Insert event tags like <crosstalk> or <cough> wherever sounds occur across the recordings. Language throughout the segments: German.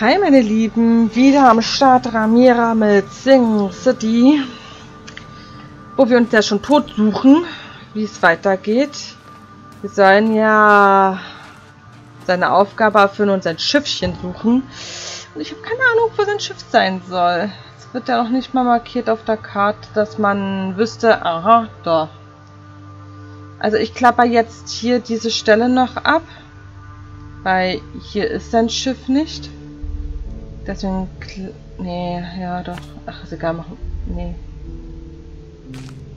Hi meine Lieben, wieder am Start Ramira mit Sing City, wo wir uns ja schon tot suchen, wie es weitergeht. Wir sollen ja seine Aufgabe erfüllen und sein Schiffchen suchen. Und ich habe keine Ahnung, wo sein Schiff sein soll. Es wird ja noch nicht mal markiert auf der Karte, dass man wüsste, aha, da. Also ich klapper jetzt hier diese Stelle noch ab, weil hier ist sein Schiff nicht. Deswegen... Nee, ja doch. Ach, ist egal, machen... Nee.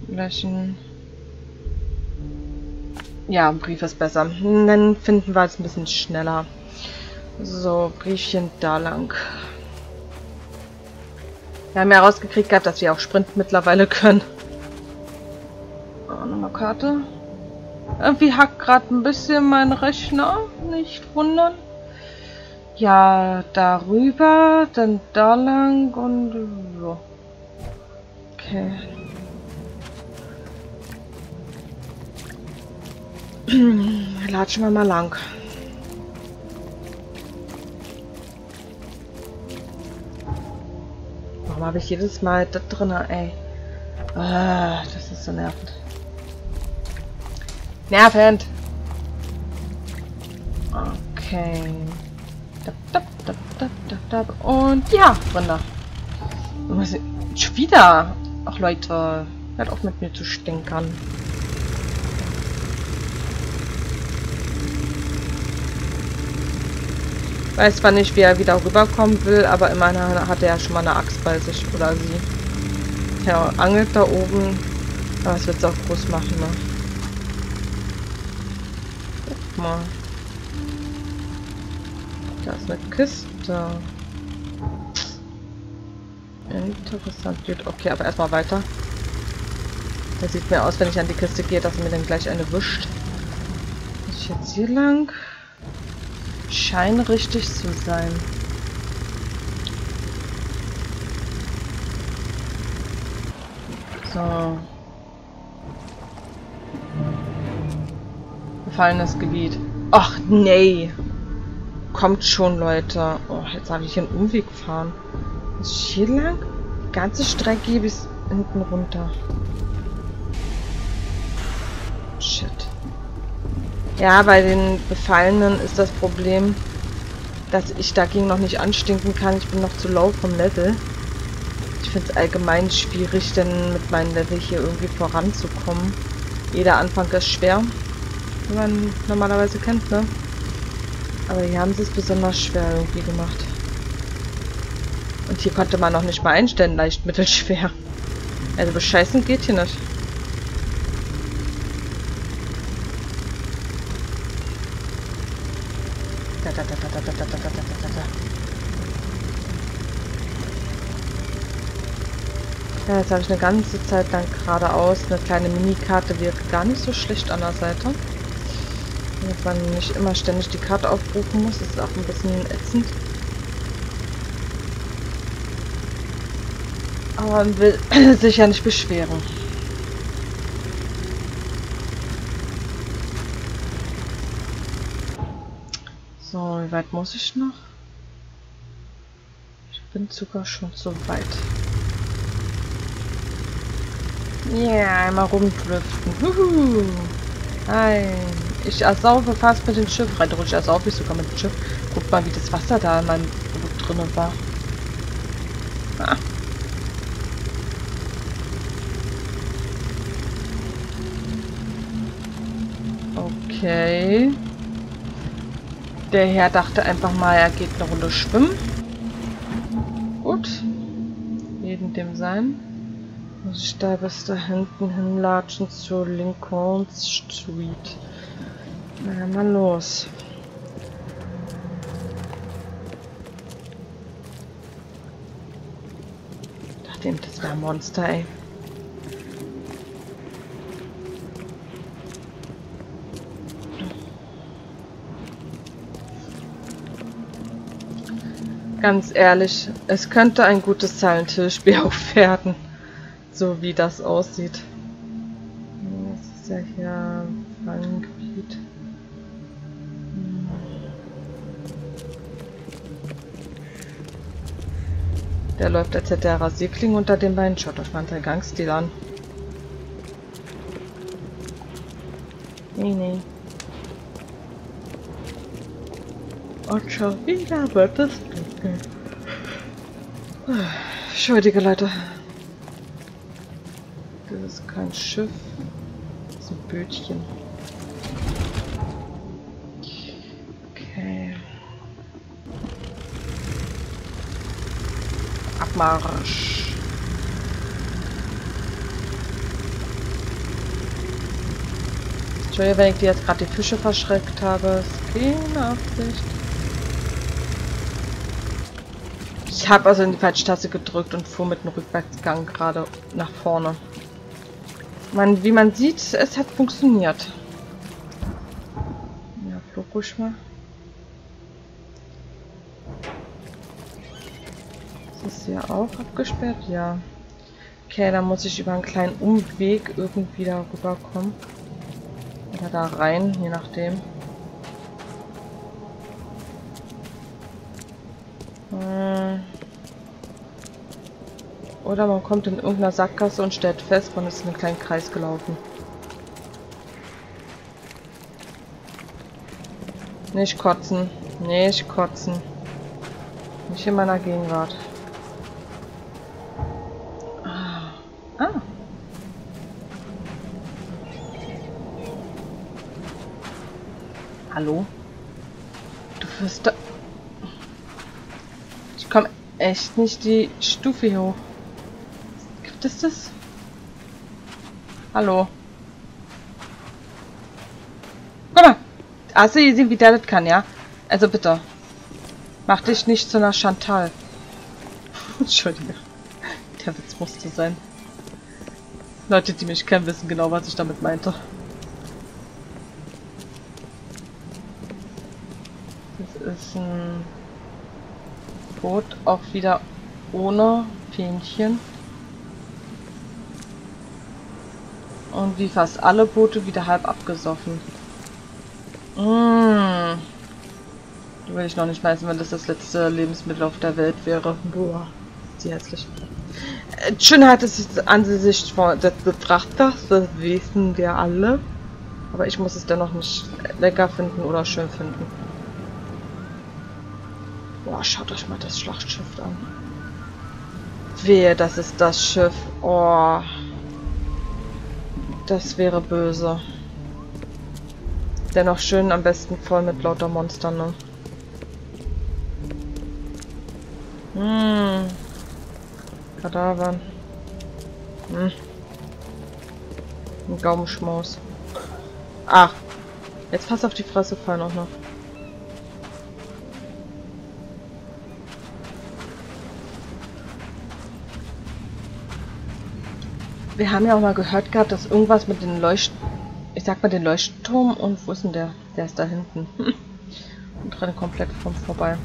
Löschen. Ja, Brief ist besser. Dann finden wir es ein bisschen schneller. So, Briefchen da lang. Wir haben ja rausgekriegt gehabt, dass wir auch Sprint mittlerweile können. Oh, nochmal Karte. Irgendwie hackt gerade ein bisschen mein Rechner. Nicht wundern. Ja, darüber, dann da lang und so. Okay. <clears throat> Latschen wir mal lang. Warum habe ich jedes Mal da drin, ey? Ah, das ist so nervend. Nervend! Okay. Und ja, Brenda. Schon wieder. Ach Leute, hört auf mit mir zu stinkern. Weiß zwar nicht, wie er wieder rüberkommen will, aber immerhin hat er ja schon mal eine Axt bei sich, oder sie. Ja, angelt da oben. Aber es wird es auch groß machen, ne? Guck mal. Da ist eine Kiste. Interessant. Gut, okay, aber erstmal weiter. Der sieht mir aus, wenn ich an die Kiste gehe, dass er mir dann gleich eine wischt. Muss ich jetzt hier lang? Scheint richtig zu sein. So. Gefallenes Gebiet. Ach, nee. Kommt schon, Leute. Oh, jetzt habe ich einen Umweg fahren. Ist hier lang? Die ganze Strecke bis hinten runter. Shit. Ja, bei den Befallenen ist das Problem, dass ich dagegen noch nicht anstinken kann. Ich bin noch zu low vom Level. Ich finde es allgemein schwierig, denn mit meinem Level hier irgendwie voranzukommen. Jeder Anfang ist schwer, wie man normalerweise kennt, ne? Aber hier haben sie es besonders schwer irgendwie gemacht. Und hier konnte man noch nicht mal einstellen, leicht, mittelschwer. Also bescheißen geht hier nicht. Ja, jetzt habe ich eine ganze Zeit lang geradeaus. Eine kleine Minikarte wirkt gar nicht so schlecht an der Seite. Damit man nicht immer ständig die Karte aufrufen muss, ist auch ein bisschen ätzend. Aber man will <clears throat> sich ja nicht beschweren. So, wie weit muss ich noch? Ich bin sogar schon so weit. Ja, yeah, einmal rumdriften. Huhu. Nein. Ich ersaufe fast mit dem Schiff. Rein theoretisch ersaufe ich sogar mit dem Schiff. Guck mal, wie das Wasser da in meinem Produkt drin war. Ah. Okay. Der Herr dachte einfach mal, er geht eine Runde schwimmen. Gut. Neben dem sein. Muss ich da bis da hinten hinlatschen zur Lincoln Street. Na mal los. Eben, das wäre ein Monster, ey. Ganz ehrlich, es könnte ein gutes Silent Hill Spiel <laughs> auch werden. So wie das aussieht. Das ist ja hier Der läuft, als hätte er Rasierklingen unter den Beinen. Schaut euch mal seinen Gangstil an. Nee, nee. Und schon wieder wird es. Entschuldige Leute. Das ist kein Schiff. Das ist ein Bötchen. Abmarsch. Entschuldigung, wenn ich dir jetzt gerade die Fische verschreckt habe. Ist keine Absicht. Ich habe also in die falsche Taste gedrückt und fuhr mit dem Rückwärtsgang gerade nach vorne. Man, wie man sieht, es hat funktioniert. Ja, flog ruhig mal. Ist hier auch abgesperrt? Ja. Okay, dann muss ich über einen kleinen Umweg irgendwie da rüberkommen. Oder da rein, je nachdem. Hm. Oder man kommt in irgendeiner Sackgasse und stellt fest, man ist in einen kleinen Kreis gelaufen. Nicht kotzen. Nicht kotzen. Nicht in meiner Gegenwart. Hallo? Du wirst da... Ich komme echt nicht die Stufe hoch. Gibt es das? Hallo. Guck mal. Hast du gesehen, wie der das kann, ja? Also bitte. Mach dich nicht zu einer Chantal. <laughs> Entschuldige. Der Witz musste sein. Leute, die mich kennen, wissen genau, was ich damit meinte. Ein Boot, auch wieder ohne Fähnchen. Und wie fast alle Boote wieder halb abgesoffen. Mmh. Will ich noch nicht meisten, wenn das das letzte Lebensmittel auf der Welt wäre. Boah, ist die hässlich. Äh, Schönheit ist an sich des Betrachters, das wissen wir alle. Aber ich muss es dennoch nicht lecker finden oder schön finden. Boah, schaut euch mal das Schlachtschiff an. Wehe, das ist das Schiff. Oh. Das wäre böse. Dennoch schön, am besten voll mit lauter Monstern, ne? Hm. Kadavern. Hm. Ein Gaumenschmaus. Ach. Jetzt pass auf die Fresse fallen auch noch. Wir haben ja auch mal gehört gehabt, dass irgendwas mit den Leucht... Ich sag mal den Leuchtturm und wo ist denn der? Der ist da hinten. <laughs> und rennt komplett vom vorbei.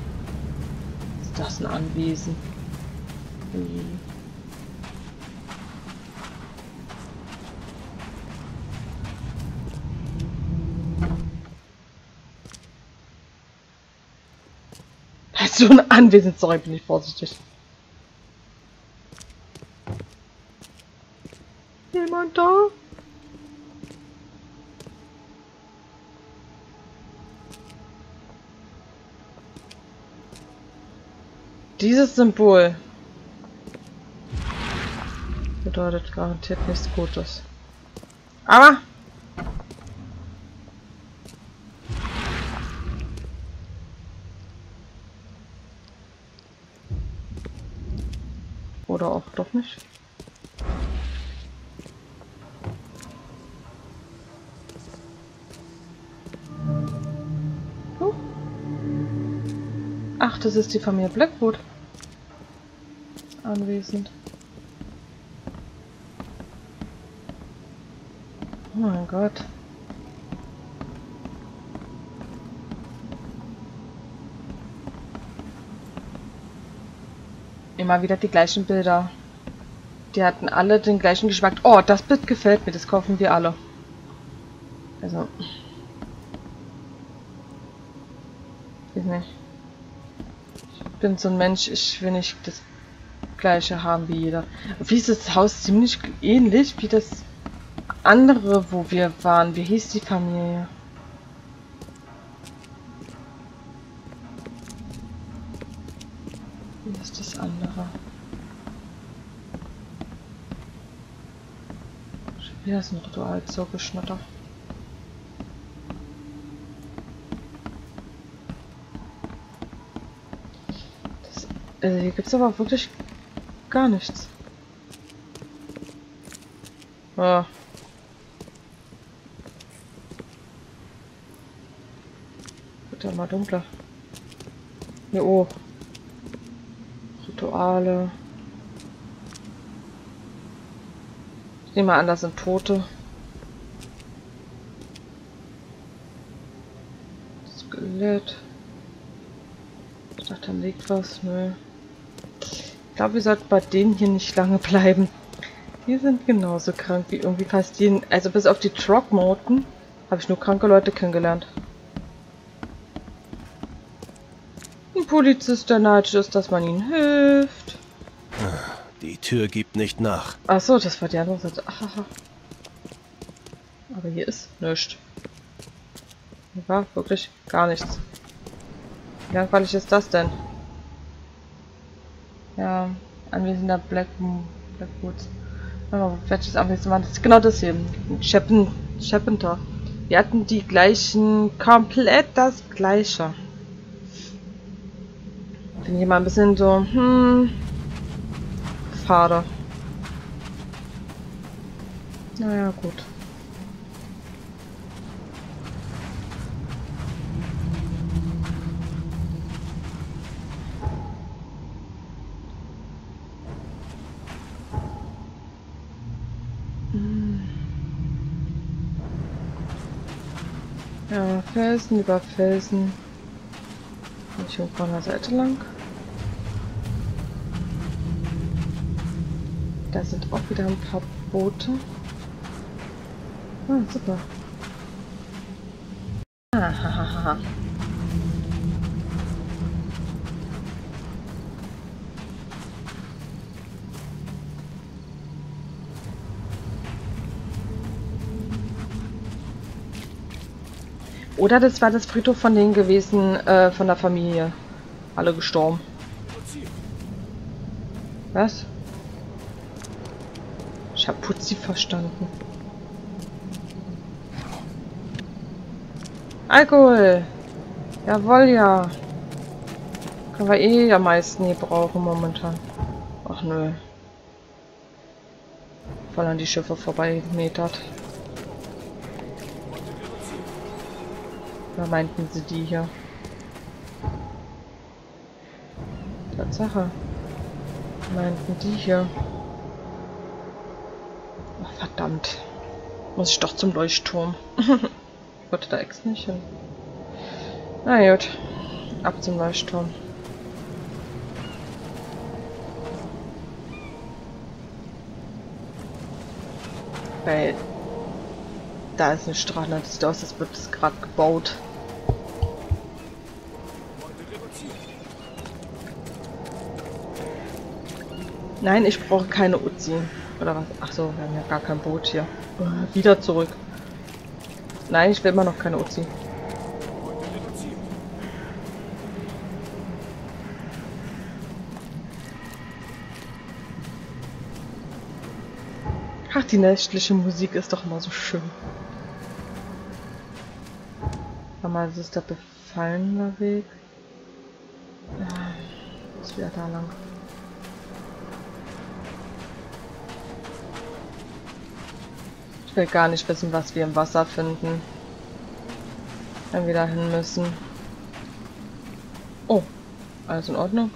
Ist das ein Anwesen? Ui. so ein Anwesen, sorry, bin ich vorsichtig. Jemand da? Dieses Symbol bedeutet garantiert nichts Gutes. Aber oder auch doch nicht. Das ist die Familie Blackwood. Anwesend. Oh mein Gott. Immer wieder die gleichen Bilder. Die hatten alle den gleichen Geschmack. Oh, das Bild gefällt mir. Das kaufen wir alle. Also. Ich weiß nicht bin so ein Mensch, ich will nicht das gleiche haben wie jeder. Wie ist das Haus ziemlich ähnlich wie das andere, wo wir waren. Wie hieß die Familie? Wie ist das andere? Schon wieder ist ein Ritual so geschnatter. Äh, hier gibt es aber wirklich gar nichts. Ah. Wird ja mal dunkler. Hier oh. Rituale. Ich nehme an, das sind Tote. Skelett. Ich dachte, da liegt was. Nö. Ich glaube, wir sollten bei denen hier nicht lange bleiben. Die sind genauso krank wie irgendwie fast jeden. Also bis auf die Trogmoten habe ich nur kranke Leute kennengelernt. Ein Polizist, der neidisch ist, dass man ihnen hilft. Die Tür gibt nicht nach. Ach so, das war die andere Seite. Aber hier ist nichts. Hier war wirklich gar nichts. Wie langweilig ist das denn? Ja, anwesender Black Blackwoods. Welches Anwesen war das? Genau das hier. Scheppen, Scheppenter. Wir hatten die gleichen, komplett das gleiche. Bin hier mal ein bisschen so, hm, fade. Naja, gut. Ja, Felsen über Felsen. Ich hier von der Seite lang. Da sind auch wieder ein paar Boote. Ah, super. Ah, Oder das war das Friedhof von denen gewesen, äh, von der Familie. Alle gestorben. Was? Ich hab Putzi verstanden. Alkohol! Jawoll, ja. Können wir eh am meisten hier brauchen momentan. Ach nö. Voll an die Schiffe vorbei metert. Oder meinten sie die hier? Tatsache. Meinten die hier. Ach, verdammt. Muss ich doch zum Leuchtturm. <laughs> ich wollte da extra nicht hin. Na gut. Ab zum Leuchtturm. Weil da ist eine Straße, das sieht aus, als wird es gerade gebaut. Nein, ich brauche keine Uzi. Oder was? Ach so, wir haben ja gar kein Boot hier. Uh, wieder zurück. Nein, ich will immer noch keine Uzi. Ach, die nächtliche Musik ist doch immer so schön. Mal, das ist der befallene Weg. Ja, ist wieder da lang. Ich will gar nicht wissen, was wir im Wasser finden. Wenn wir da hin müssen. Oh, alles in Ordnung?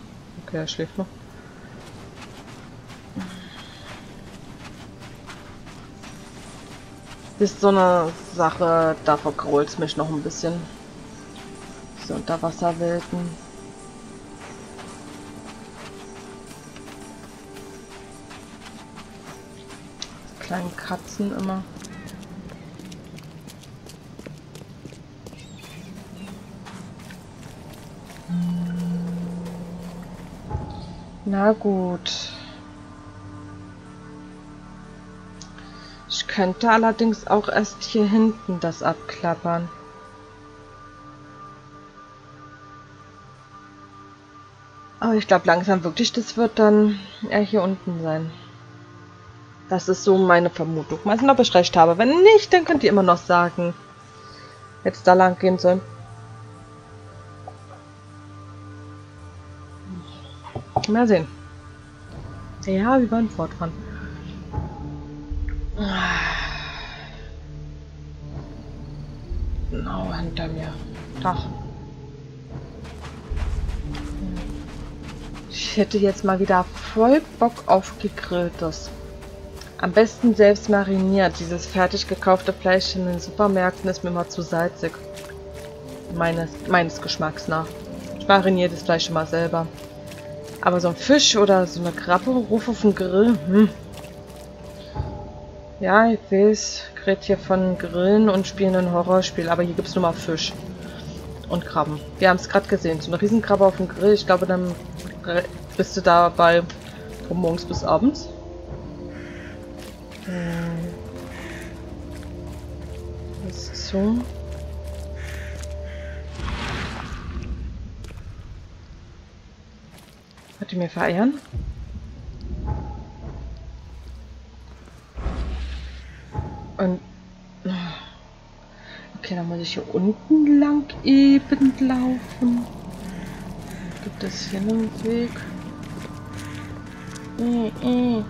Okay, er schläft noch. Ist so eine Sache, da verkrault es mich noch ein bisschen. So Unterwasserwelten. Kleinen Katzen immer. Na gut. Könnte allerdings auch erst hier hinten das abklappern. Aber ich glaube langsam wirklich, das wird dann eher hier unten sein. Das ist so meine Vermutung. Mal sehen, ob ich recht habe. Wenn nicht, dann könnt ihr immer noch sagen, jetzt da lang gehen sollen. Mal sehen. Ja, wir wollen fortfahren. Tag. Ich hätte jetzt mal wieder voll Bock auf gegrilltes. Am besten selbst mariniert. Dieses fertig gekaufte Fleisch in den Supermärkten ist mir immer zu salzig. Meines, meines Geschmacks nach. Ich mariniere das Fleisch immer selber. Aber so ein Fisch oder so eine Krabbe, Ruf auf den Grill, hm. Ja, ich weiß, ich rede hier von Grillen und spielen ein Horrorspiel, aber hier gibt es nur mal Fisch und Krabben. Wir haben es gerade gesehen, so eine Riesenkrabbe auf dem Grill, ich glaube, dann bist du dabei von morgens bis abends. Hm. So. Hat die mir vereiern? Und... Okay, dann muss ich hier unten lang eben laufen. Gibt es hier einen Weg? Mm -mm.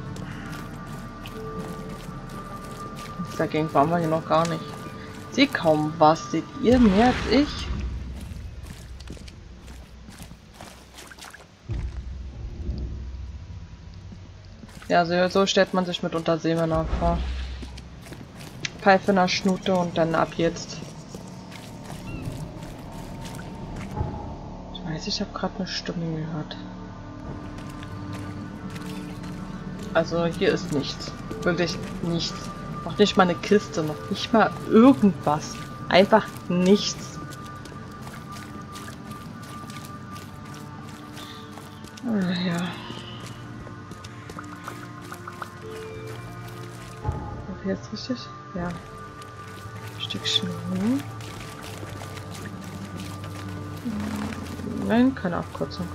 Dagegen waren wir hier noch gar nicht. Ich sehe kaum was. Seht ihr mehr als ich? Ja, so, so stellt man sich mit Unterseemänner vor. Pfeife der Schnute und dann ab jetzt. Ich habe gerade eine Stimme gehört. Also hier ist nichts. Wirklich nichts. Noch nicht mal eine Kiste, noch nicht mal irgendwas. Einfach nichts. Ah, ja. Jetzt richtig? Ja. Ein Stückchen hoch. Nein, keine Abkürzung.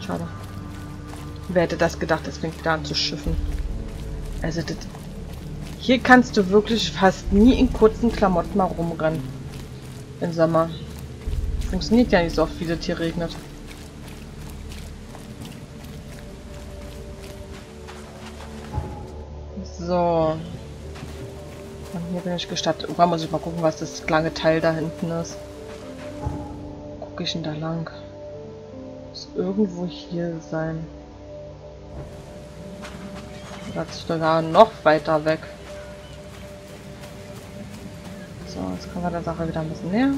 Schade. Wer hätte das gedacht, das fängt wieder an zu schiffen. Also, das, hier kannst du wirklich fast nie in kurzen Klamotten mal rumrennen. Im Sommer. Funktioniert ja nicht so oft, wie das hier regnet. So. Und hier bin ich gestartet. Irgendwann muss ich mal gucken, was das lange Teil da hinten ist. Ich denn da lang? Muss irgendwo hier sein. Das ist sogar noch weiter weg. So, jetzt kommen wir der Sache wieder ein bisschen näher.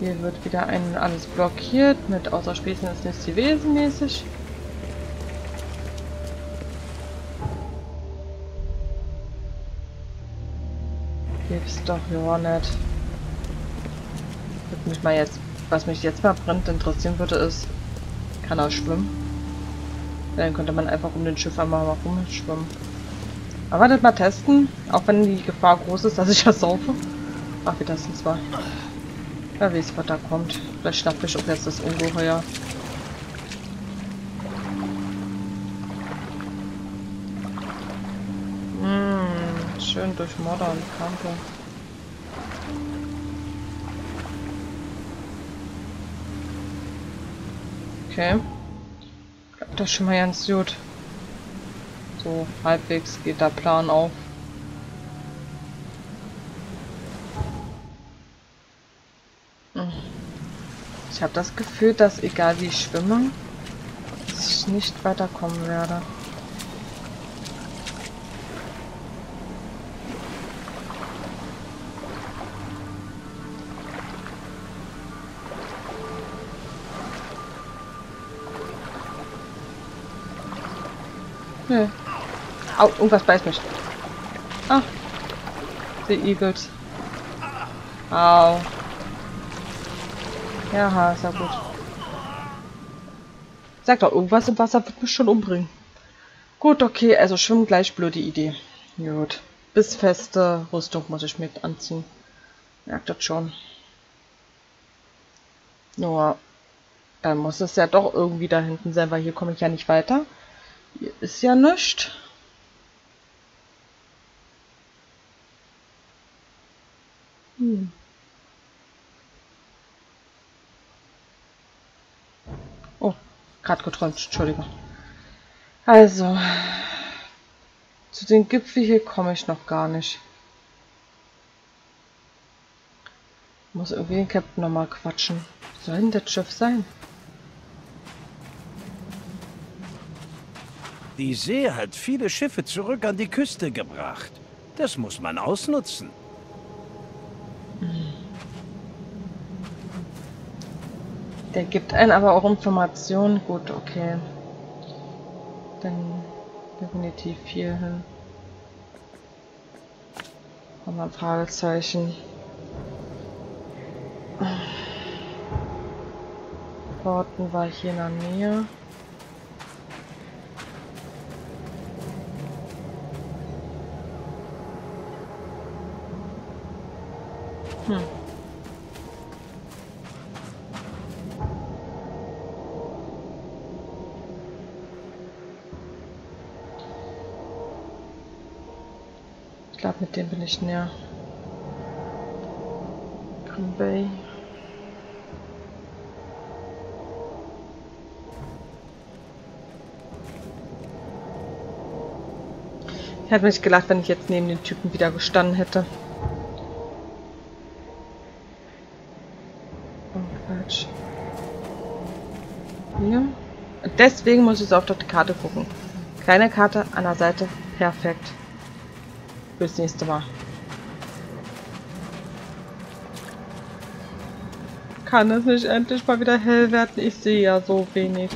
Hier wird wieder ein alles blockiert mit außer Spießen ist nichts gewesen mäßig. Gibt's doch ja nicht. Würde mich mal jetzt, was mich jetzt mal brennt interessieren würde, ist, kann er schwimmen? Dann könnte man einfach um den Schiff einmal mal rumschwimmen. Aber das mal testen, auch wenn die Gefahr groß ist, dass ich das saufe. Ach, wie das jetzt war. Wer weiß, was da kommt. Vielleicht schnappt ich auch jetzt das Ungeheuer. Schön durch Modder und Kante. Okay das schon mal ganz gut. So, halbwegs geht der Plan auf. Hm. Ich habe das Gefühl, dass egal wie ich schwimme, ich nicht weiterkommen werde. Nö. Au, irgendwas beißt mich. Ah. The Eagles. Au. Ja, ist ja gut. Sag doch, irgendwas im Wasser wird mich schon umbringen. Gut, okay, also schwimmen gleich blöde Idee. Gut. Bis feste Rüstung muss ich mit anziehen. Merkt das schon. Nur, dann muss es ja doch irgendwie da hinten sein, weil hier komme ich ja nicht weiter. Hier ist ja nichts. Hm. Oh, gerade geträumt, Entschuldigung. Also, zu den Gipfel hier komme ich noch gar nicht. Muss irgendwie den Captain nochmal quatschen. Soll denn das Schiff sein? Die See hat viele Schiffe zurück an die Küste gebracht. Das muss man ausnutzen. Der gibt einen aber auch Informationen. Gut, okay. Dann definitiv hier hin. Haben wir ein Fragezeichen. Porten war hier in der Nähe. Hm. Ich glaube, mit dem bin ich näher. Green Bay. Ich hätte mich gelacht, wenn ich jetzt neben den Typen wieder gestanden hätte. Oh, Quatsch. Hier. Deswegen muss ich so auf die Karte gucken. Kleine Karte an der Seite. Perfekt. Bis nächste Mal. Kann es nicht endlich mal wieder hell werden? Ich sehe ja so wenig.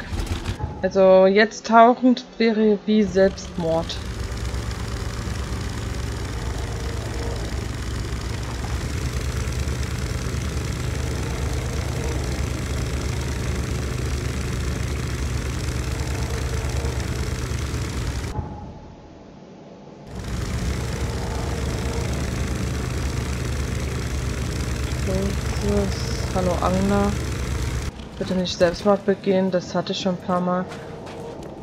Also jetzt tauchend wäre wie Selbstmord. Großes Hallo Angler. Bitte nicht Selbstmord begehen, das hatte ich schon ein paar Mal.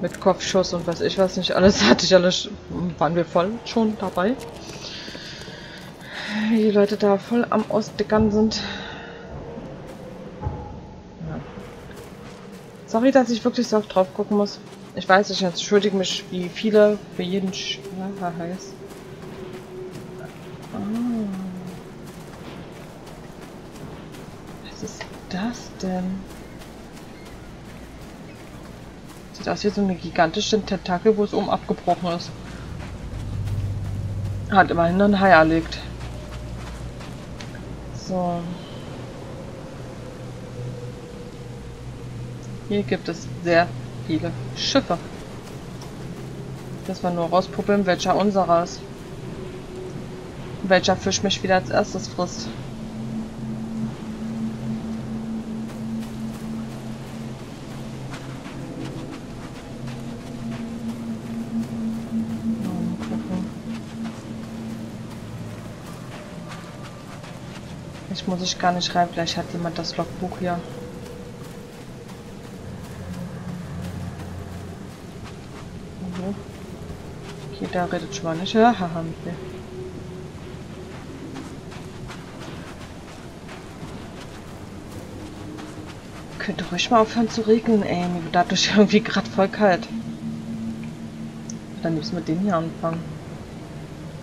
Mit Kopfschuss und was ich weiß nicht alles, <laughs> hatte ich alles, waren wir voll schon dabei. Die Leute da voll am Ausdickern sind. Ja. Sorry, dass ich wirklich so oft drauf gucken muss. Ich weiß, ich entschuldige mich, wie viele für jeden Sch ja, heißt. Was das denn? Sieht aus wie so eine gigantische Tentakel, wo es oben abgebrochen ist. Hat immerhin ein Hai erlegt. So. Hier gibt es sehr viele Schiffe. Dass wir nur rauspuppeln, welcher unserer ist. Welcher Fisch mich wieder als erstes frisst. Muss ich gar nicht rein, vielleicht hat jemand das Logbuch hier. Okay, da redet schon mal nicht. Ja, haha, mit mir. Könnte ruhig mal aufhören zu regnen, ey. Mir wird dadurch <laughs> irgendwie gerade voll kalt. Dann müssen wir den hier anfangen.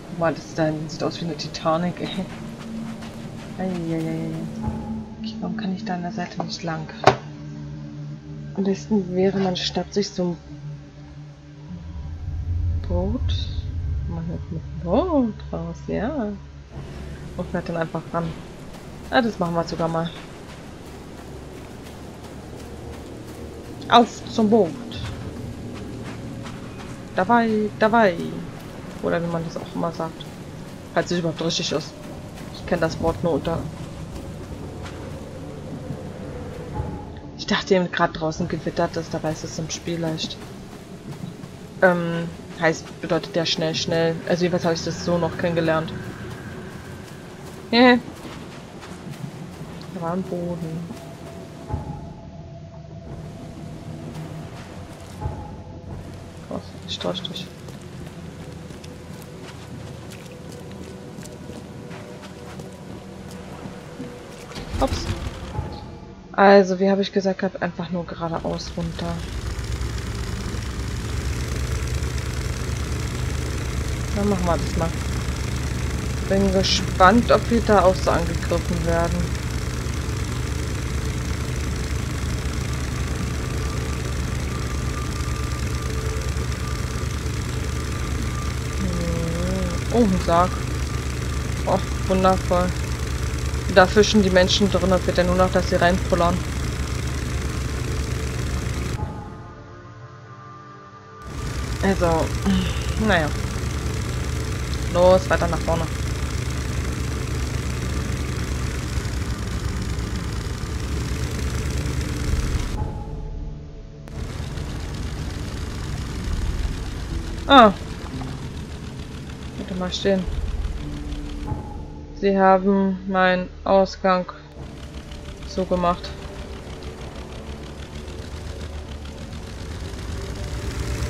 Guck mal, das da sieht aus wie eine Titanic, ey. Eieiei. Okay, warum kann ich da an der Seite nicht lang? Am besten wäre, man statt sich so ein Boot. Man hat mit dem Boot raus, ja. Und fährt dann einfach ran. Ja, das machen wir sogar mal. Auf zum Boot. Dabei, dabei. Oder wie man das auch immer sagt. Falls es überhaupt richtig ist. Kenne das Wort nur unter... Ich dachte eben gerade draußen gewittert ist, dabei ist es im Spiel leicht. Ähm, heißt, bedeutet ja schnell, schnell. Also jedenfalls habe ich das so noch kennengelernt. Hehe. Da war ein Boden. Ich täusche Also, wie habe ich gesagt, gehabt, einfach nur geradeaus runter. Dann machen wir das mal. Bin gespannt, ob wir da auch so angegriffen werden. Hm. Oh, ein Sarg. Oh, wundervoll. Da fischen die Menschen drin, das wird ja nur noch, dass sie reinpullern. Also, naja. Los, weiter nach vorne. Ah. Bitte mal stehen. Sie haben meinen Ausgang so gemacht.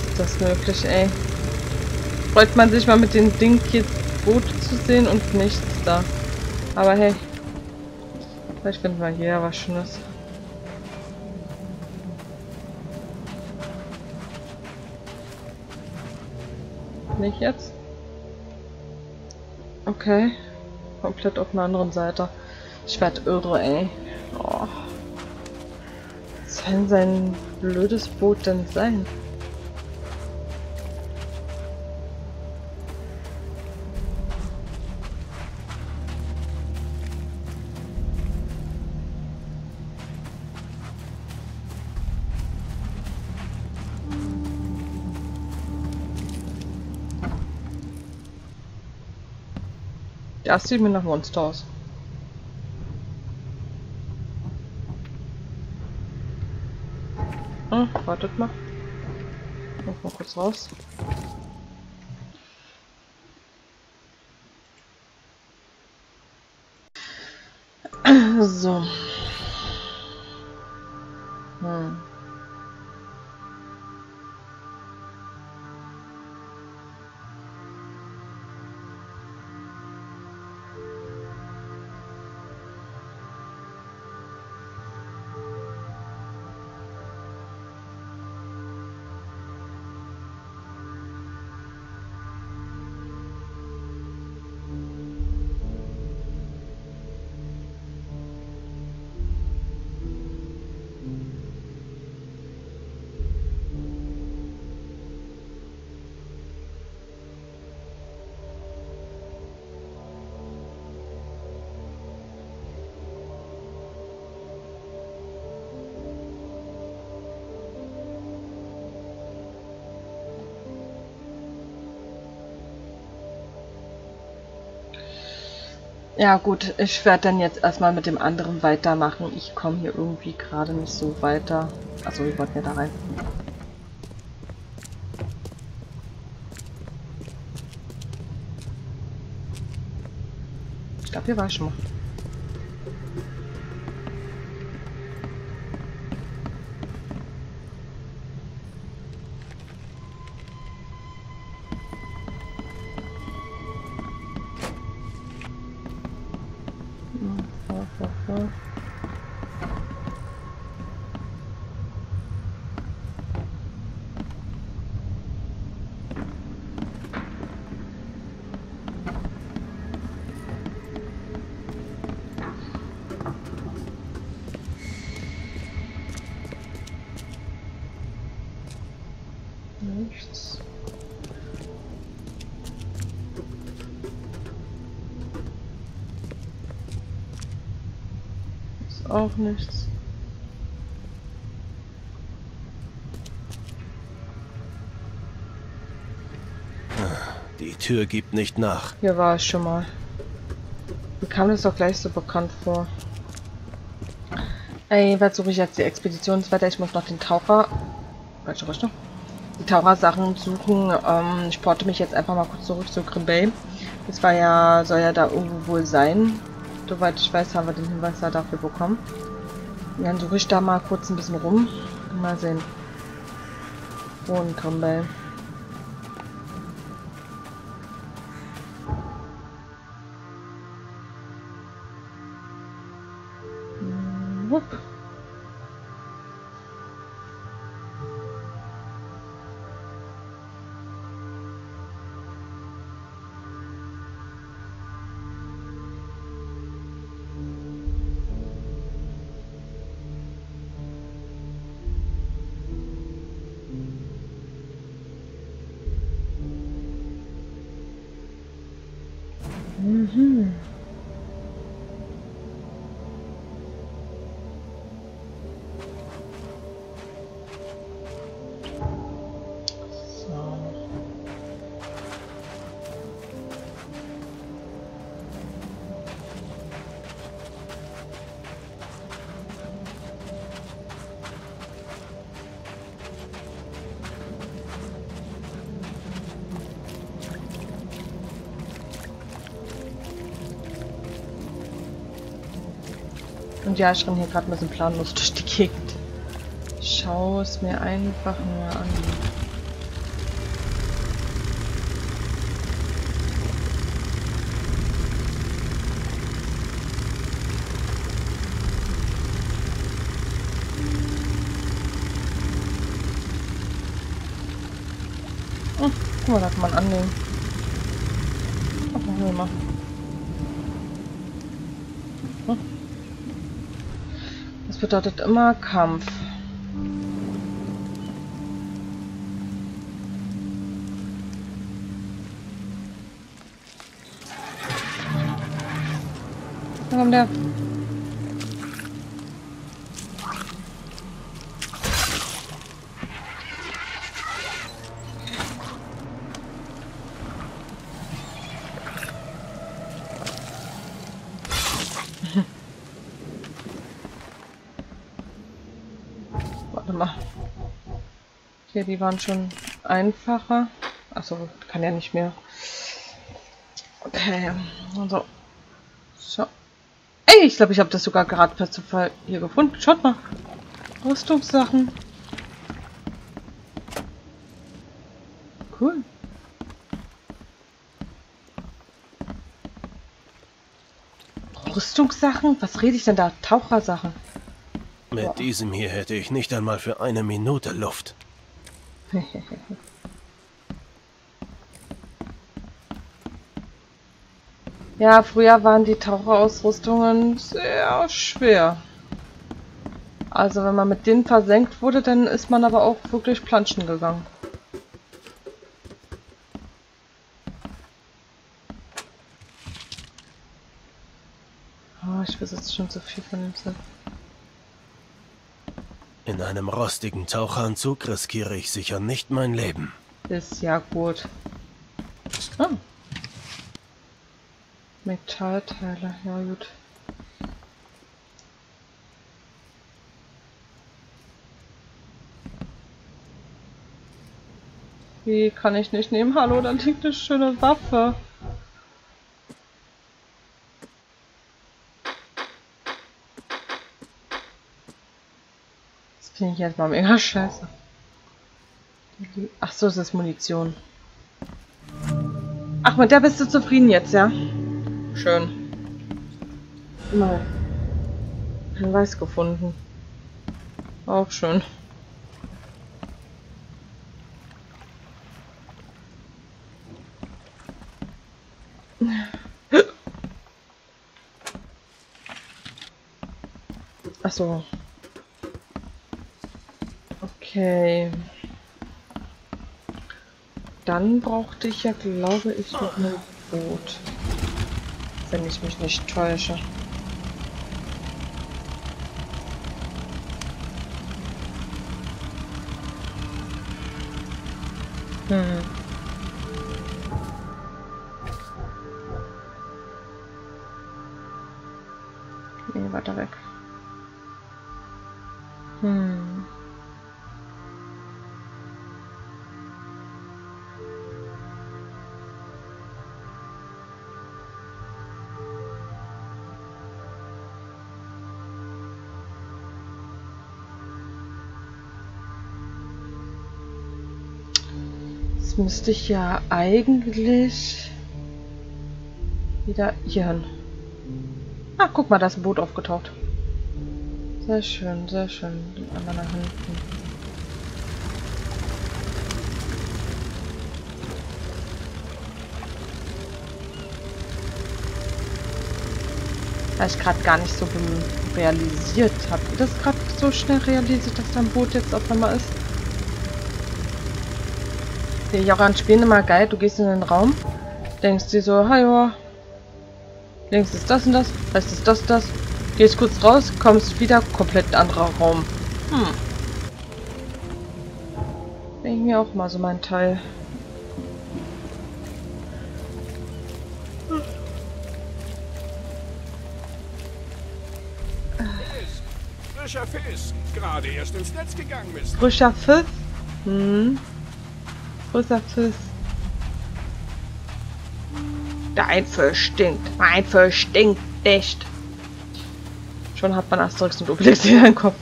Ist das möglich, ey? Freut man sich mal mit dem Ding hier Boote zu sehen und nichts da. Aber hey. Vielleicht finden wir hier was Schönes. Nicht jetzt? Okay komplett auf einer anderen Seite. Ich werde irre, ey. Oh. Was soll sein blödes Boot denn sein? Das sieht mir nach Monster aus. Oh, wartet mal. Noch mal kurz raus. So. Ja gut, ich werde dann jetzt erstmal mit dem anderen weitermachen. Ich komme hier irgendwie gerade nicht so weiter. Achso, ich wollte ja da rein. Ich glaube, hier war ich schon mal. Auch nichts. Die Tür gibt nicht nach. Hier war ich schon mal. Mir kam das doch gleich so bekannt vor. Ey, was suche ich jetzt? Die Expeditionswetter. Ich muss noch den Taucher... Falsche Richtung. Die Tauchersachen suchen. Ähm, ich porte mich jetzt einfach mal kurz zurück zu Grim Bay. Das war ja... Soll ja da irgendwo wohl sein. Soweit ich weiß, haben wir den Hinweis da dafür bekommen. Und dann suche ich da mal kurz ein bisschen rum. Mal sehen. Wo in Und ja, ich renne hier gerade ein bisschen planlos durch die Gegend. Schau es mir einfach nur an. Hm, guck mal, da kann man annehmen. Ach, machen. Hm. Das bedeutet immer Kampf. Da der. Hier, die waren schon einfacher. Achso, kann ja nicht mehr. Okay, also. So. Ey, ich glaube, ich habe das sogar gerade per Zufall hier gefunden. Schaut mal. Rüstungssachen. Cool. Rüstungssachen? Was rede ich denn da? Tauchersachen. Mit diesem hier hätte ich nicht einmal für eine Minute Luft. <laughs> Ja, früher waren die Taucherausrüstungen sehr schwer. Also wenn man mit denen versenkt wurde, dann ist man aber auch wirklich planschen gegangen. Oh, ich besitze schon zu viel von dem Set. In einem rostigen Taucheranzug riskiere ich sicher nicht mein Leben. Ist ja gut. Ah. Metallteile, ja gut. Wie kann ich nicht nehmen? Hallo, da liegt eine schöne Waffe. Das finde ich jetzt mal mega scheiße. Ach so, es ist Munition. Ach, mit der bist du zufrieden jetzt, ja? Schön. Mal. Ein Weiß gefunden. Auch schön. Ach so. Okay. Dann brauchte ich ja, glaube ich, noch ein Boot. Wenn ich mich nicht täusche. Hm. Müsste ich ja eigentlich wieder hier hin. Ah, guck mal, da ist ein Boot aufgetaucht. Sehr schön, sehr schön. Anderen nach hinten. Habe ich gerade gar nicht so realisiert. Habt ihr das gerade so schnell realisiert, dass da ein Boot jetzt auf einmal ist? Auch an Spielen immer geil. Du gehst in den Raum, denkst dir so, hallo, links ist das und das, rechts ist das und das, gehst kurz raus, kommst wieder, komplett anderer Raum. Hm. Denke ich mir auch mal so mein Teil. Frischer Fisch, gerade erst ins Netz gegangen bist. Frischer Fisch? Hm. Frischer Fisch. Dein Fisch stinkt. Mein Fisch stinkt nicht. Schon hat man Asterix und Obelix in den Kopf.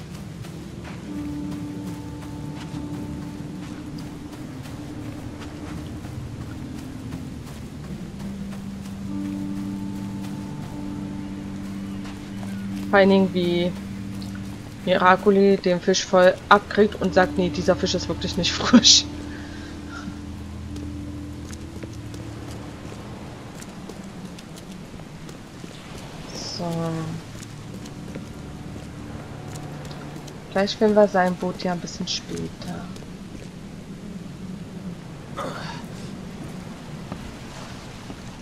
Vor allen wie Miracoli den Fisch voll abkriegt und sagt, nee, dieser Fisch ist wirklich nicht <laughs> frisch. So. Vielleicht finden wir sein Boot ja ein bisschen später.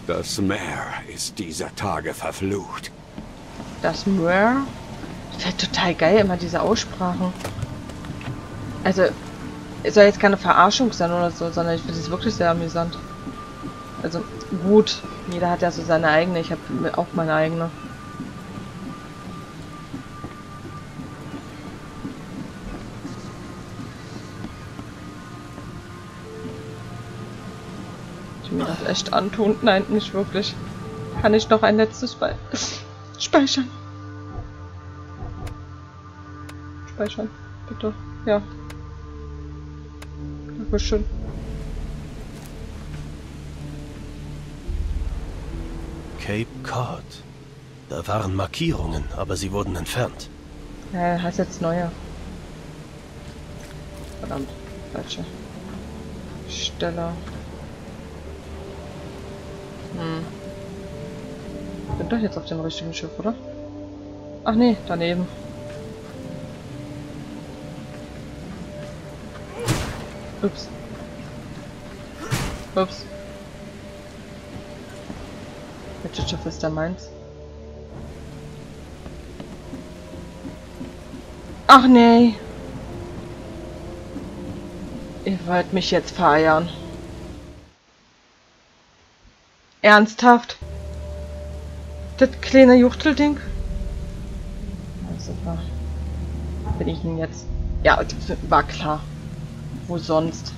Das Meer ist dieser Tage verflucht. Das Meer? Das wäre total geil, immer diese Aussprachen. Also, es soll jetzt keine Verarschung sein oder so, sondern ich finde es wirklich sehr amüsant. Also, gut, jeder hat ja so seine eigene, ich habe auch meine eigene. Echt antun? Nein, nicht wirklich. Kann ich noch ein letztes Spe <laughs> speichern? Speichern, bitte. Ja. Dankeschön. Cape Cod. Da waren Markierungen, aber sie wurden entfernt. Ja, heißt jetzt neuer. Verdammt, falsche Stelle. Hm. Bin doch jetzt auf dem richtigen Schiff, oder? Ach nee, daneben. Ups. Ups. Welches Schiff ist da meins? Ach nee. Ihr wollt mich jetzt feiern. Ernsthaft? Das kleine Juchtelding? Super. Bin ich ihn jetzt? Ja, war klar. Wo sonst?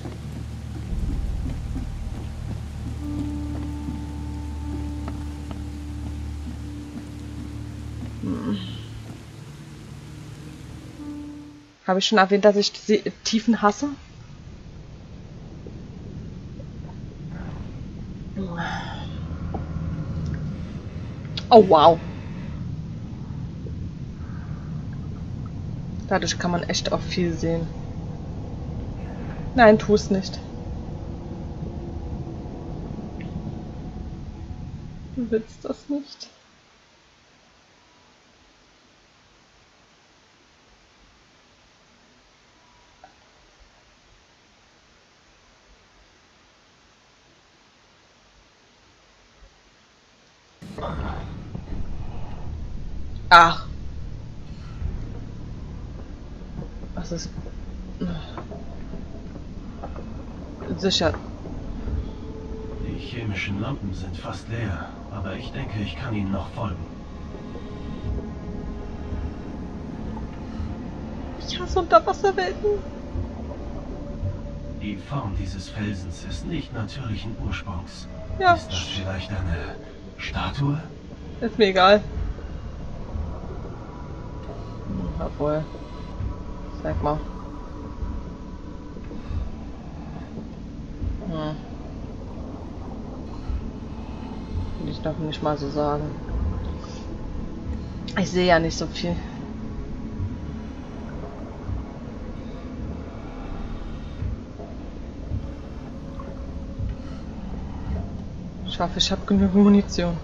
Hm. Habe ich schon erwähnt, dass ich die Tiefen hasse? Oh wow. Dadurch kann man echt auch viel sehen. Nein, tu es nicht. Du willst das nicht. Ach. Was ist... Sicher. Die chemischen Lampen sind fast leer, aber ich denke, ich kann ihnen noch folgen. Ich hasse Unterwasserwelten. Die Form dieses Felsens ist nicht natürlichen Ursprungs. Ja. Ist das vielleicht eine Statue? Ist mir egal. Hm, Obwohl. Sag mal. Hm. Will ich doch nicht mal so sagen. Ich sehe ja nicht so viel. Ich hoffe, ich habe genug Munition.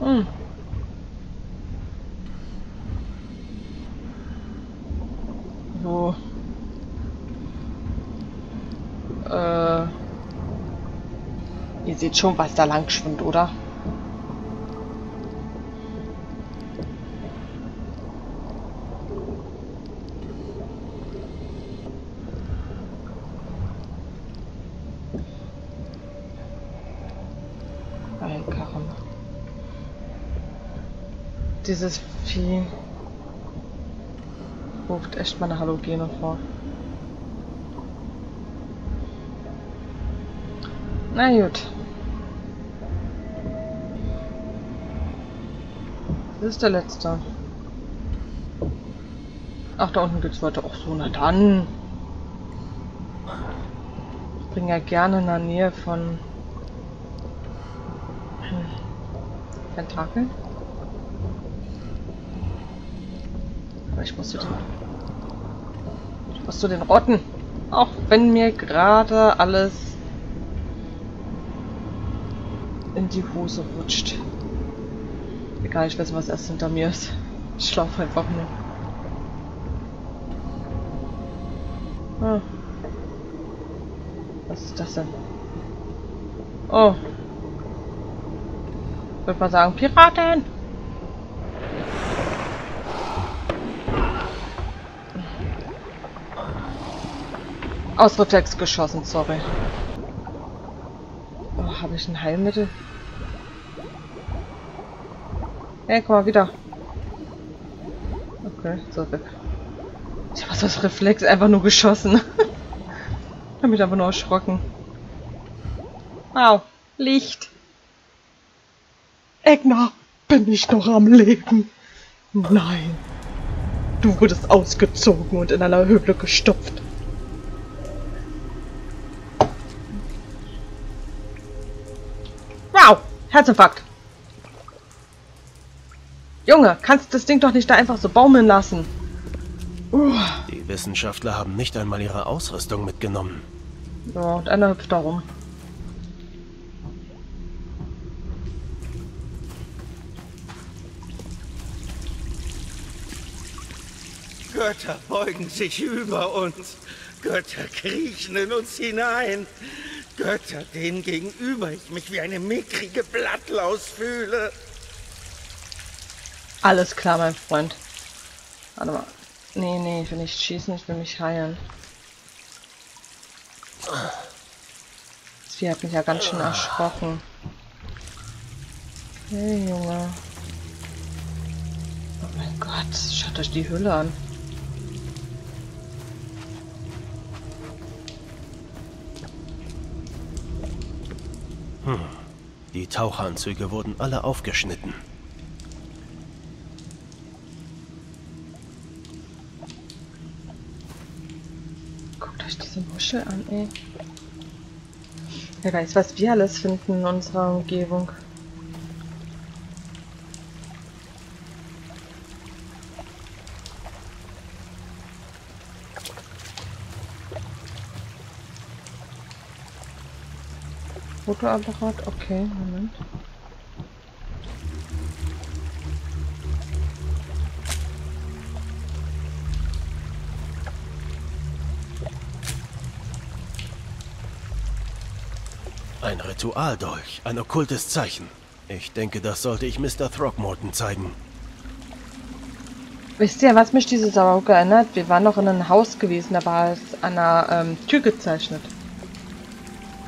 Hm. So. Äh. Ihr seht schon, was da lang schwimmt, oder? Dieses Vieh ruft echt meine Halogene vor. Na gut. Das ist der letzte. Ach, da unten gibt's weiter. Ach so, na dann. Ich bin ja gerne in der Nähe von Tentakel. Aber ich musste den. Ich musste den rotten. Auch wenn mir gerade alles in die Hose rutscht. Egal, ich weiß, was erst hinter mir ist. Ich laufe einfach nur. Ah. Was ist das denn? Oh. Würde mal sagen, Piraten! Aus Reflex geschossen, sorry. Oh, habe ich ein Heilmittel? Hey, guck mal, wieder. Okay, zurück. Ich habe aus Reflex einfach nur geschossen. <laughs> habe mich aber nur erschrocken. Wow, Licht. Egner, bin ich noch am Leben? Nein. Du wurdest ausgezogen und in einer Höhle gestopft. Wow, Herzinfarkt. Junge, kannst das Ding doch nicht da einfach so baumeln lassen. Uh, Die Wissenschaftler haben nicht einmal ihre Ausrüstung mitgenommen. ja, und einer hüpft da rum. Götter beugen sich über uns. Götter kriechen in uns hinein. Götter, denen gegenüber ich mich wie eine mickrige Blattlaus fühle. Alles klar, mein Freund. Warte mal. Nee, nee, ich will nicht schießen, ich will mich heilen. Das Vieh hat mich ja ganz schön erschrocken. Hey, Junge. Oh mein Gott, schaut euch die Hülle an. Die Taucheranzüge wurden alle aufgeschnitten. Guckt euch diese Muschel an, ey. Wer weiß, was wir alles finden in unserer Umgebung. Fotoapparat, okay, Moment. Ein Ritualdolch, ein okkultes Zeichen. Ich denke, das sollte ich Mr. Throckmorton zeigen. Wisst ihr, was mich diese Sauge erinnert? Wir waren noch in einem Haus gewesen, da war es an einer ähm, Tür gezeichnet.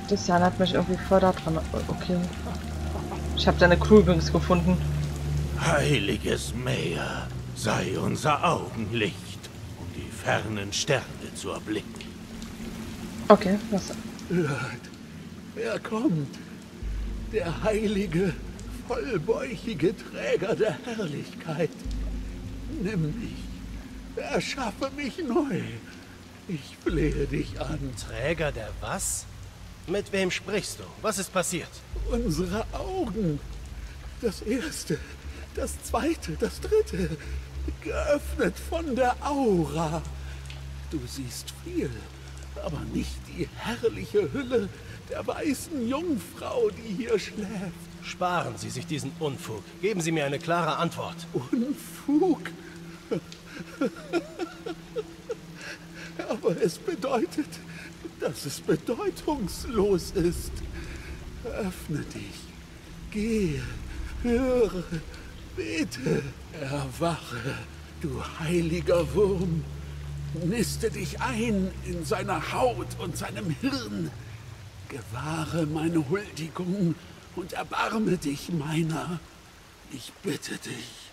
Das erinnert mich irgendwie voll daran. Okay. Ich habe deine Crew übrigens gefunden. Heiliges Meer, sei unser Augenlicht, um die fernen Sterne zu erblicken. Okay, was? Hört, er kommt. Der heilige, vollbäuchige Träger der Herrlichkeit. Nimm mich, erschaffe mich neu. Ich flehe dich an. Träger der was? Mit wem sprichst du? Was ist passiert? Unsere Augen. Das erste, das zweite, das dritte. Geöffnet von der Aura. Du siehst viel, aber nicht die herrliche Hülle der weißen Jungfrau, die hier schläft. Sparen Sie sich diesen Unfug. Geben Sie mir eine klare Antwort. Unfug. Aber es bedeutet, dass es bedeutungslos ist. Öffne dich, gehe, höre, bete, erwache, du heiliger Wurm. Niste dich ein in seiner Haut und seinem Hirn. Gewahre meine Huldigung und erbarme dich meiner. Ich bitte dich.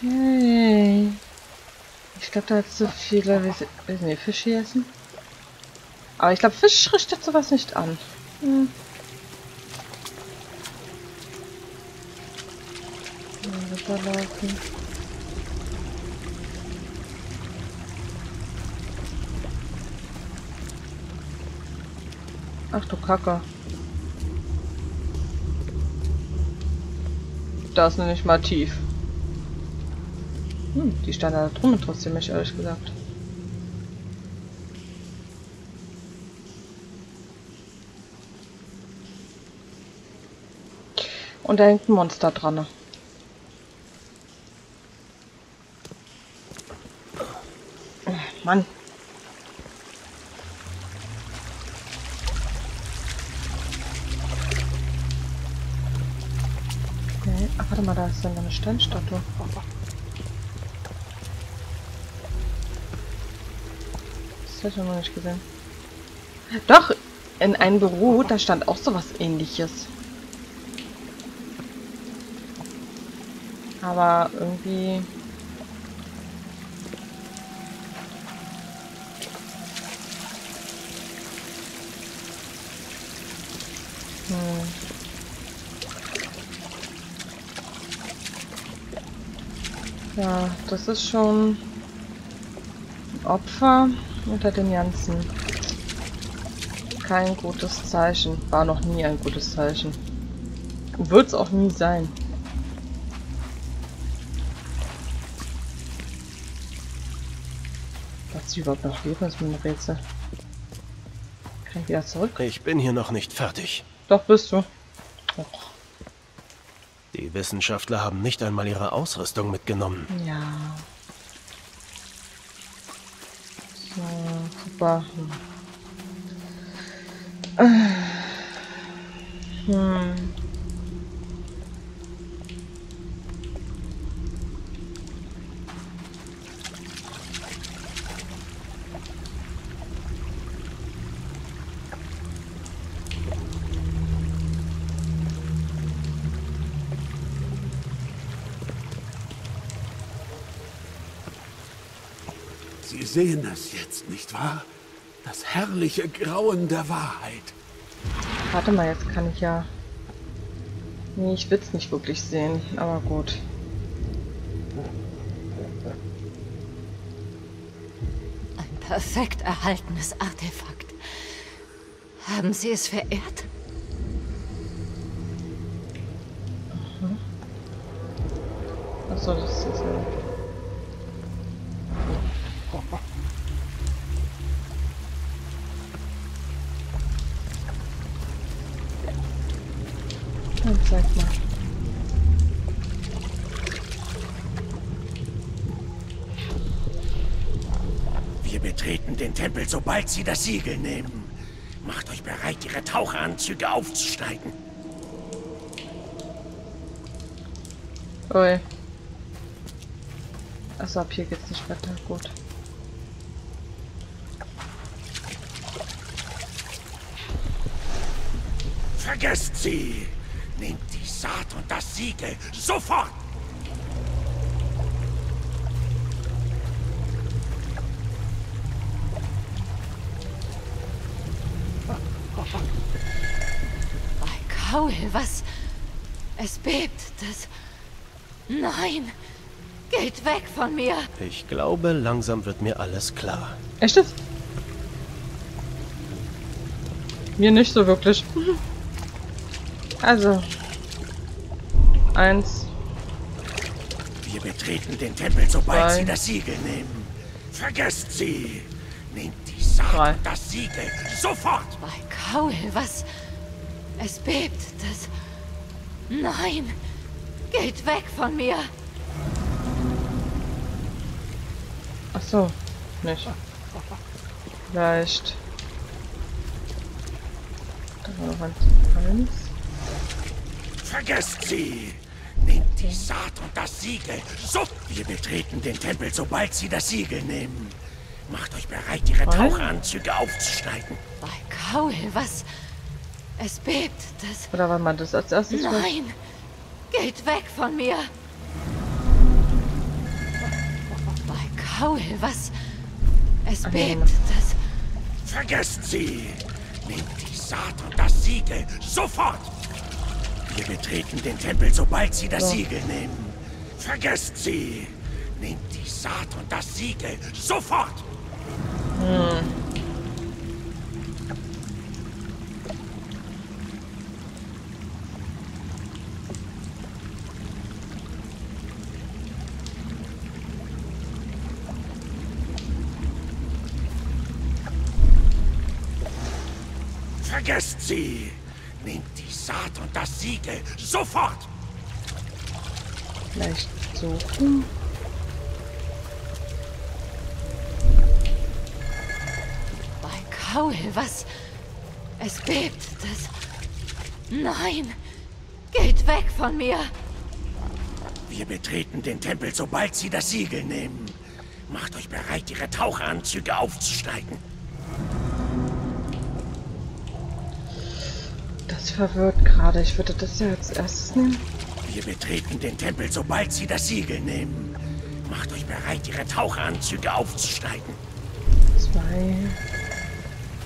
Okay. Ich glaube, da hat so viele wie nee, Fische essen. Aber ich glaube, Fisch richtet sowas nicht an. Hm. Ja, Ach du Kacke. Da ist noch nicht mal tief. Hm, die stand da drum interessiert mich ehrlich gesagt. Und da hängt ein Monster dran. Mann. Warte mal, da ist dann eine Steinstatue. Das hätte ich noch nicht gesehen. Doch, in einem Büro, da stand auch sowas ähnliches. Aber irgendwie... das ist schon ein Opfer unter den ganzen. Kein gutes Zeichen. War noch nie ein gutes Zeichen. Wird es auch nie sein. Was sie überhaupt noch leben, ist mir ein Rätsel. Kann ich wieder zurück? Ich bin hier noch nicht fertig. Doch, bist du. Wissenschaftler haben nicht einmal ihre Ausrüstung mitgenommen. ja. So, super. Hm. Sehen es jetzt, nicht wahr? Das herrliche Grauen der Wahrheit. Warte mal, jetzt kann ich ja... Nee, ich will es nicht wirklich sehen, aber gut. Ein perfekt erhaltenes Artefakt. Haben Sie es verehrt? Achso, das ist jetzt. Sobald Sie das Siegel nehmen. Macht euch bereit, Ihre Taucheranzüge aufzusteigen. Ui. Achso, ab hier geht's nicht weiter. Gut. Vergesst sie! Nehmt die Saat und das Siegel sofort! Bei Kaul, was? Es bebt. Das. Nein! Geht weg von mir! Ich glaube, langsam wird mir alles klar. Echt jetzt? Mir nicht so wirklich. Also. Eins. Wir betreten den Tempel, sobald Zwei. Sie das Siegel nehmen. Vergesst sie! Nehmt die und das Siegel sofort! Bei Kaul, was? Es bebt. Das. Nein! Geht weg von mir! Ach so. Nicht. Vielleicht. Da war noch eins. eins. Vergesst sie! Nehmt die Saat und das Siegel. So, wir betreten den Tempel, sobald Sie das Siegel nehmen. Macht euch bereit, Ihre? Taucheranzüge aufzuschneiden. Bei Kaul, was? Es bebt. Das. Oder war man das als erstes? Nein! Geht weg von mir! Bei Kaul, was? Es nee, bebt. Das. Vergesst sie! Nehmt die Saat und das Siegel. Sofort! Wir betreten den Tempel, sobald Sie das So. Siegel nehmen. Vergesst sie! Nehmt die Saat und das Siegel. Sofort! Vergesst sie! Nehmt die Saat und das Siegel. Sofort! Vielleicht suchen. Bei Kaul, was? Es bebt. Das. Nein! Geht weg von mir! Wir betreten den Tempel, sobald Sie das Siegel nehmen. Macht euch bereit, Ihre Taucheranzüge aufzuschneiden. Das verwirrt gerade. Ich würde das ja als erstes nehmen. Wir betreten den Tempel, sobald Sie das Siegel nehmen. Macht euch bereit, Ihre Taucheranzüge aufzuschneiden. Zwei.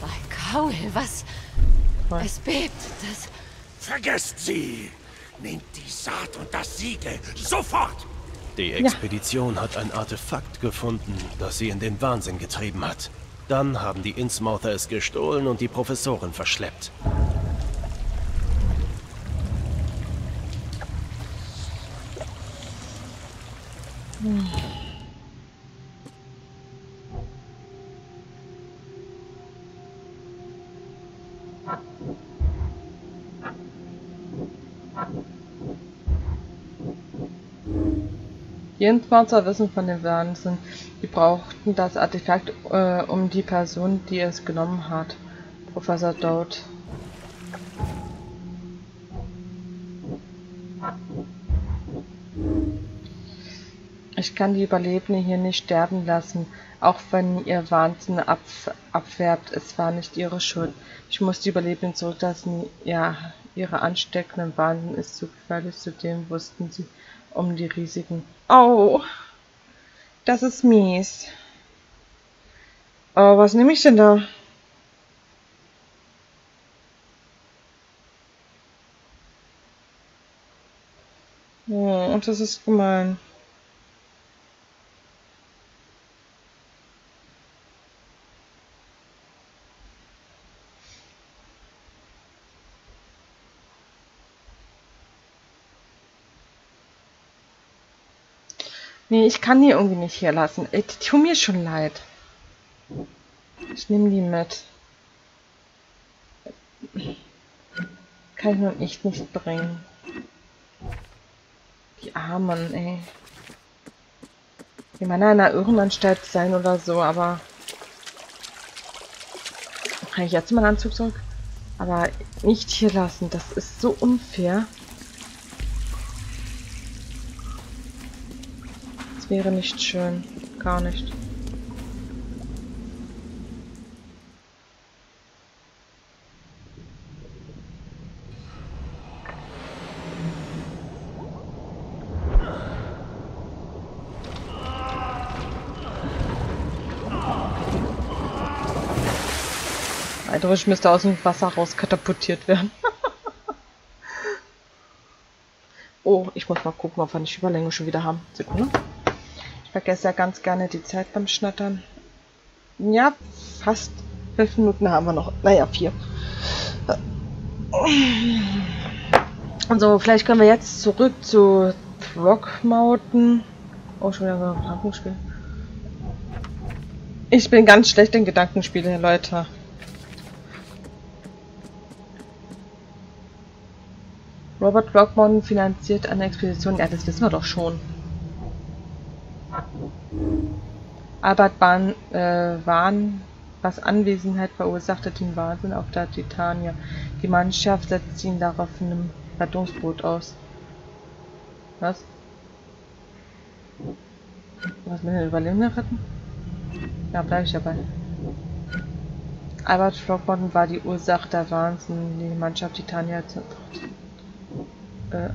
Bei Kaul, was? drei. Es bebt. Das. Vergesst sie! Nehmt die Saat und das Siegel. Sofort! Die Expedition hat ein Artefakt gefunden, das sie in den Wahnsinn getrieben hat. Dann haben die Innsmouther es gestohlen und die Professorin verschleppt. Die Innsmouser wissen von dem Wahnsinn. Die brauchten das Artefakt, äh, um die Person, die es genommen hat. Professor Dodd. Ich kann die Überlebenden hier nicht sterben lassen, auch wenn ihr Wahnsinn abf abfärbt. Es war nicht ihre Schuld. Ich muss die Überlebenden zurücklassen. Ja, ihre ansteckenden Wahnsinn ist zu gefährlich. Zudem wussten sie um die Risiken. Oh, das ist mies. Oh, was nehme ich denn da? Oh, das ist gemein. Nee, ich kann die irgendwie nicht hier lassen. Ey, die tun mir schon leid. Ich nehme die mit. Kann ich nun echt nicht bringen. Die Armen, ey. Die meiner in einer Irrenanstalt sein oder so, aber... Kann ich jetzt meinen Anzug zurück? Aber nicht hier lassen, das ist so unfair. wäre nicht schön. Gar nicht. Alter, ich müsste aus dem Wasser raus katapultiert werden. <laughs> Oh, ich muss mal gucken, ob wir nicht Überlänge schon wieder haben. Sekunde. Vergesse ja ganz gerne die Zeit beim Schnattern. Ja, fast fünf Minuten haben wir noch. Naja, vier. Also, vielleicht können wir jetzt zurück zu Rock Mountain. Oh, schon wieder so ein Gedankenspiel. Ich bin ganz schlecht in Gedankenspielen, Leute. Robert Rockmont finanziert eine Expedition. Ja, das wissen wir doch schon. Albert Bahn, äh, Wahn, was Anwesenheit verursachte den Wahnsinn auf der Titania. Die Mannschaft setzt ihn darauf in einem Rettungsboot aus. Was? Was mit den Überlebenden retten? Ja, bleibe ich dabei. Albert Throckmorton war die Ursache der Wahnsinn, die Mannschaft Titania zerbracht. Äh,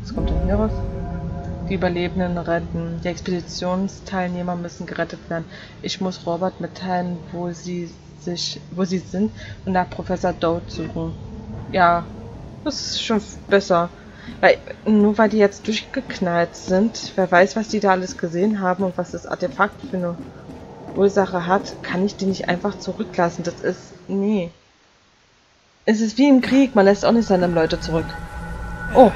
was kommt denn hier raus? Die Überlebenden retten. Die Expeditionsteilnehmer müssen gerettet werden. Ich muss Robert mitteilen, wo sie sich, wo sie sind und nach Professor Dode suchen. Ja, das ist schon besser. Weil, nur weil die jetzt durchgeknallt sind, wer weiß, was die da alles gesehen haben und was das Artefakt für eine Ursache hat, kann ich die nicht einfach zurücklassen. Das ist, nee. Es ist wie im Krieg, man lässt auch nicht seine Leute zurück. Oh.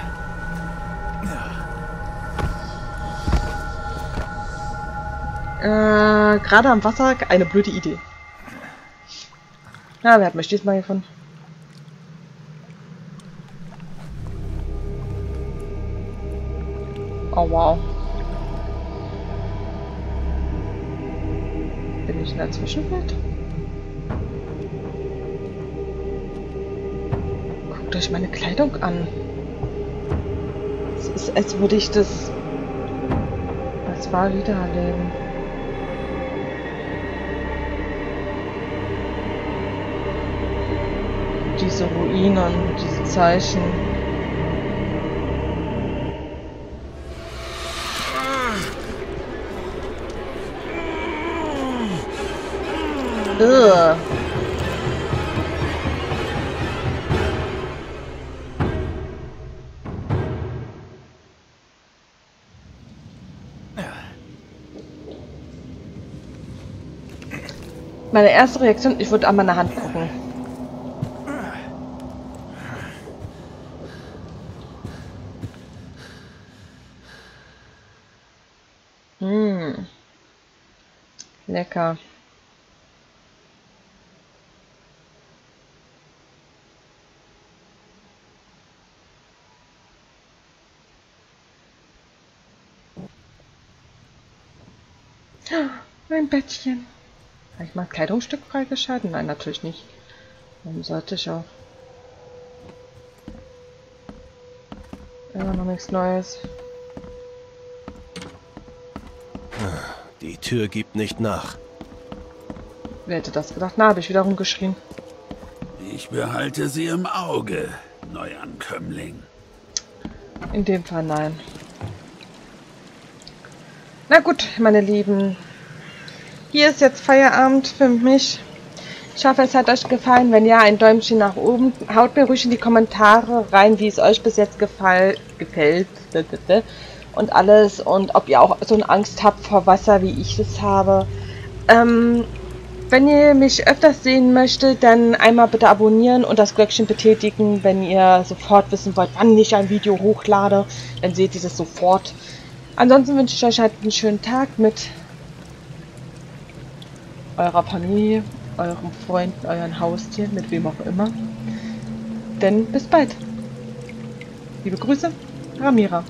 Äh, gerade am Wasser eine blöde Idee. Ja, wer hat mich diesmal gefunden? Oh wow. Bin ich in der Zwischenwelt? Guckt euch meine Kleidung an. Es ist, als würde ich das als wahr wiedererleben. Diese Ruinen, diese Zeichen. Ugh. Meine erste Reaktion, ich würde an meine Hand gucken. Hm. Lecker. Mein <gasps> Bettchen. Habe ich mal ein Kleidungsstück freigeschalten? Nein, natürlich nicht. Warum sollte ich auch? Immer noch nichts Neues. Die Tür gibt nicht nach. Wer hätte das gedacht? Na, habe ich wieder rumgeschrien. Ich behalte sie im Auge, Neuankömmling. In dem Fall nein. Na gut, meine Lieben. Hier ist jetzt Feierabend für mich. Ich hoffe, es hat euch gefallen. Wenn ja, ein Däumchen nach oben. Haut mir ruhig in die Kommentare rein, wie es euch bis jetzt gefall, gefällt. Und alles. Und ob ihr auch so eine Angst habt vor Wasser, wie ich es habe. Ähm, wenn ihr mich öfters sehen möchtet, dann einmal bitte abonnieren und das Glöckchen betätigen, wenn ihr sofort wissen wollt, wann ich ein Video hochlade. Dann seht ihr das sofort. Ansonsten wünsche ich euch halt einen schönen Tag mit eurer Familie, euren Freunden, euren Haustieren, mit wem auch immer. Denn bis bald. Liebe Grüße, Ramira.